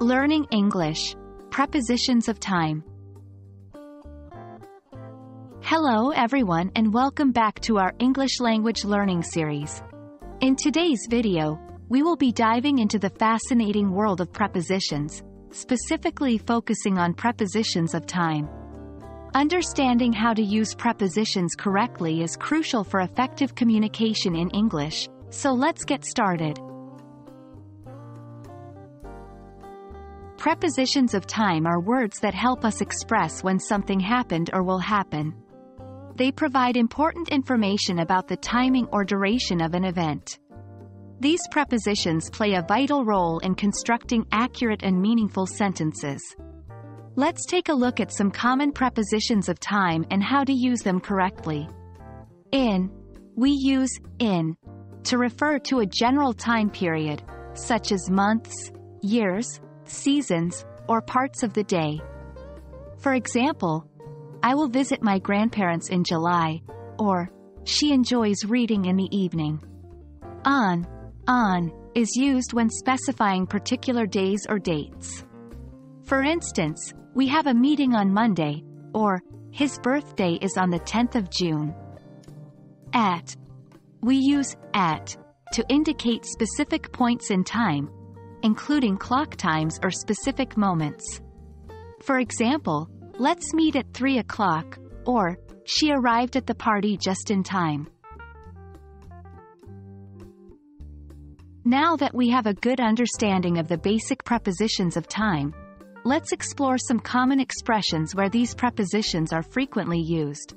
Learning English. Prepositions of time. Hello everyone and welcome back to our English language learning series. In today's video, we will be diving into the fascinating world of prepositions, specifically focusing on prepositions of time. Understanding how to use prepositions correctly is crucial for effective communication in English, so let's get started. Prepositions of time are words that help us express when something happened or will happen. They provide important information about the timing or duration of an event. These prepositions play a vital role in constructing accurate and meaningful sentences. Let's take a look at some common prepositions of time and how to use them correctly. In. We use in to refer to a general time period, such as months, years, seasons, or parts of the day. For example, I will visit my grandparents in July, or she enjoys reading in the evening. On, on, is used when specifying particular days or dates. For instance, we have a meeting on Monday, or his birthday is on the 10th of June. At. We use at to indicate specific points in time, including clock times or specific moments. For example, let's meet at 3 o'clock, or, she arrived at the party just in time. Now that we have a good understanding of the basic prepositions of time, let's explore some common expressions where these prepositions are frequently used.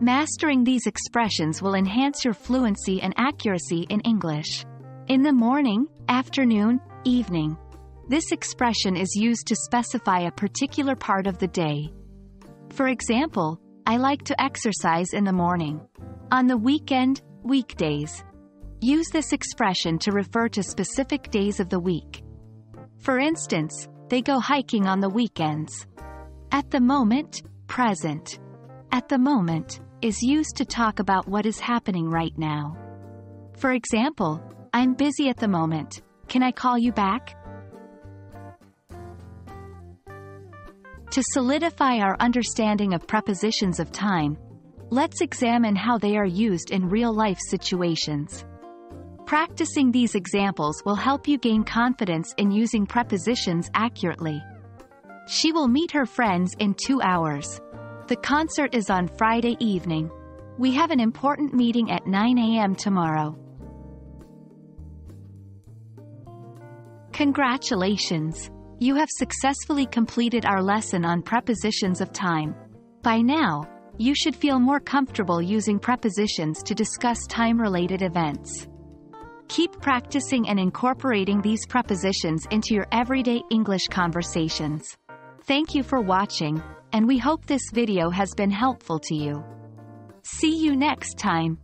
Mastering these expressions will enhance your fluency and accuracy in English. In the morning, afternoon, evening. This expression is used to specify a particular part of the day. For example, I like to exercise in the morning. On the weekend, weekdays. Use this expression to refer to specific days of the week. For instance, they go hiking on the weekends. At the moment, present. At the moment, is used to talk about what is happening right now. For example, I'm busy at the moment. Can I call you back? To solidify our understanding of prepositions of time, let's examine how they are used in real-life situations. Practicing these examples will help you gain confidence in using prepositions accurately. She will meet her friends in two hours. The concert is on Friday evening. We have an important meeting at 9 a.m. tomorrow. Congratulations! You have successfully completed our lesson on prepositions of time. By now, you should feel more comfortable using prepositions to discuss time-related events. Keep practicing and incorporating these prepositions into your everyday English conversations. Thank you for watching, and we hope this video has been helpful to you. See you next time.